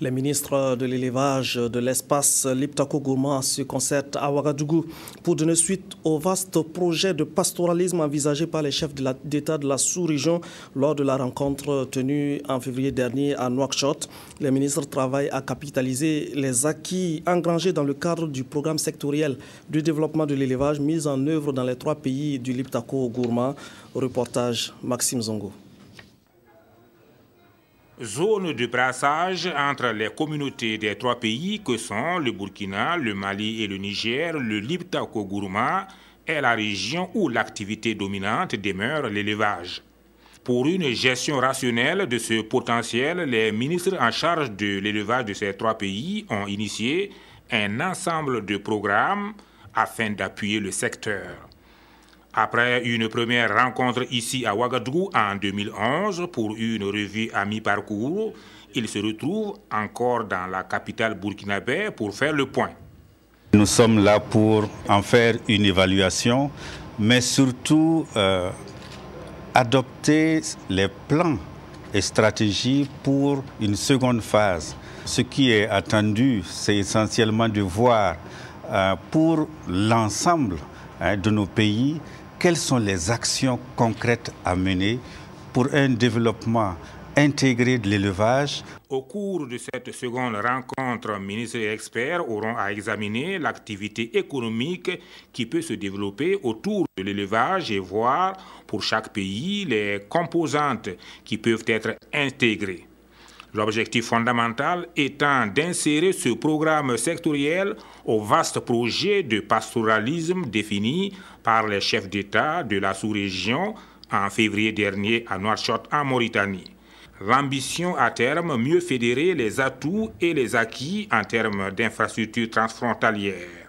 Les ministres de l'élevage de l'espace Liptako Gourma se concertent à Ouagadougou pour donner suite au vaste projet de pastoralisme envisagé par les chefs d'État de la sous-région lors de la rencontre tenue en février dernier à Nouakchott. Les ministres travaillent à capitaliser les acquis engrangés dans le cadre du programme sectoriel du développement de l'élevage mis en œuvre dans les trois pays du Liptako Gourma. Reportage Maxime Zongo. Zone de brassage entre les communautés des trois pays que sont le Burkina, le Mali et le Niger, le Liptako Gourma est la région où l'activité dominante demeure l'élevage. Pour une gestion rationnelle de ce potentiel, les ministres en charge de l'élevage de ces trois pays ont initié un ensemble de programmes afin d'appuyer le secteur. Après une première rencontre ici à Ouagadougou en 2011 pour une revue à mi-parcours, il se retrouve encore dans la capitale burkinabé pour faire le point. Nous sommes là pour en faire une évaluation, mais surtout euh, adopter les plans et stratégies pour une seconde phase. Ce qui est attendu, c'est essentiellement de voir euh, pour l'ensemble hein, de nos pays quelles sont les actions concrètes à mener pour un développement intégré de l'élevage? Au cours de cette seconde rencontre, ministres et experts auront à examiner l'activité économique qui peut se développer autour de l'élevage et voir pour chaque pays les composantes qui peuvent être intégrées. L'objectif fondamental étant d'insérer ce programme sectoriel au vaste projet de pastoralisme défini par les chefs d'État de la sous-région en février dernier à Nouakchott en Mauritanie. L'ambition à terme, mieux fédérer les atouts et les acquis en termes d'infrastructures transfrontalières.